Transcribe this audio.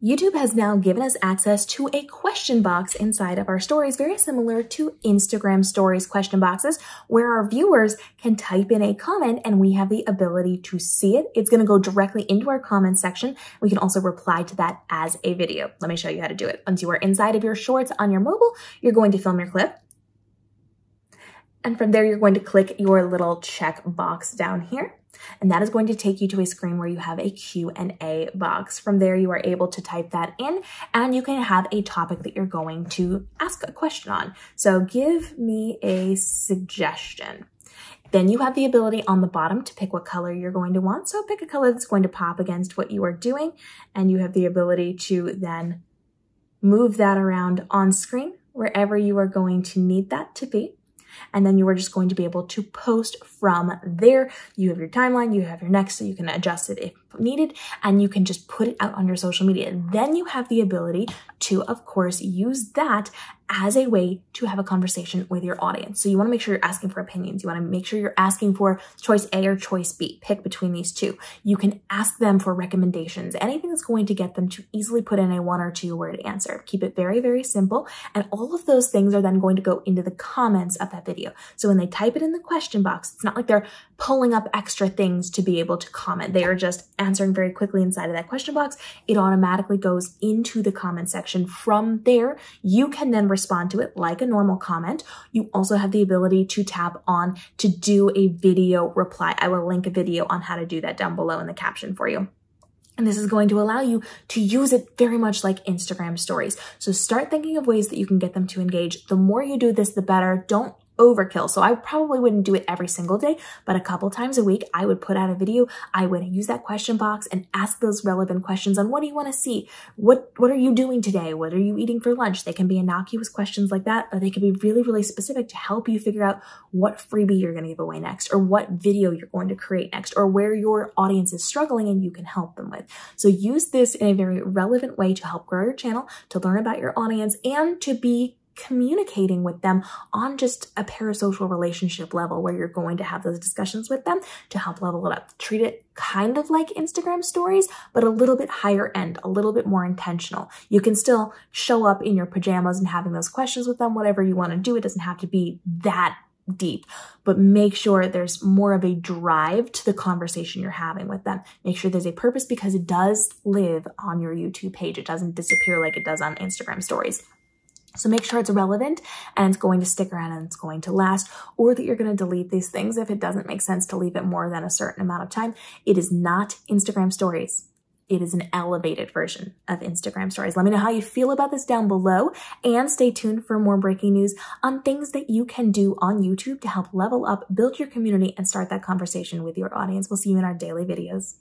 YouTube has now given us access to a question box inside of our stories, very similar to Instagram stories question boxes, where our viewers can type in a comment and we have the ability to see it. It's going to go directly into our comment section. We can also reply to that as a video. Let me show you how to do it. Once you are inside of your shorts on your mobile, you're going to film your clip. And from there, you're going to click your little check box down here. And that is going to take you to a screen where you have a Q&A box. From there, you are able to type that in and you can have a topic that you're going to ask a question on. So give me a suggestion. Then you have the ability on the bottom to pick what color you're going to want. So pick a color that's going to pop against what you are doing. And you have the ability to then move that around on screen wherever you are going to need that to be and then you are just going to be able to post from there. You have your timeline, you have your next, so you can adjust it if needed, and you can just put it out on your social media. Then you have the ability to, of course, use that as a way to have a conversation with your audience. So you want to make sure you're asking for opinions. You want to make sure you're asking for choice A or choice B. Pick between these two. You can ask them for recommendations, anything that's going to get them to easily put in a one or two word answer. Keep it very, very simple. And all of those things are then going to go into the comments of that video. So when they type it in the question box, it's not like they're pulling up extra things to be able to comment. They are just answering very quickly inside of that question box. It automatically goes into the comment section. From there, you can then respond to it like a normal comment. You also have the ability to tap on to do a video reply. I will link a video on how to do that down below in the caption for you. And this is going to allow you to use it very much like Instagram stories. So start thinking of ways that you can get them to engage. The more you do this, the better. Don't overkill. So I probably wouldn't do it every single day, but a couple times a week, I would put out a video. I would use that question box and ask those relevant questions on what do you want to see? What, what are you doing today? What are you eating for lunch? They can be innocuous questions like that, or they can be really, really specific to help you figure out what freebie you're going to give away next, or what video you're going to create next, or where your audience is struggling and you can help them with. So use this in a very relevant way to help grow your channel, to learn about your audience, and to be communicating with them on just a parasocial relationship level where you're going to have those discussions with them to help level it up. Treat it kind of like Instagram stories, but a little bit higher end, a little bit more intentional. You can still show up in your pajamas and having those questions with them, whatever you want to do. It doesn't have to be that deep, but make sure there's more of a drive to the conversation you're having with them. Make sure there's a purpose because it does live on your YouTube page. It doesn't disappear like it does on Instagram stories. So make sure it's relevant and it's going to stick around and it's going to last, or that you're going to delete these things if it doesn't make sense to leave it more than a certain amount of time. It is not Instagram stories. It is an elevated version of Instagram stories. Let me know how you feel about this down below and stay tuned for more breaking news on things that you can do on YouTube to help level up, build your community, and start that conversation with your audience. We'll see you in our daily videos.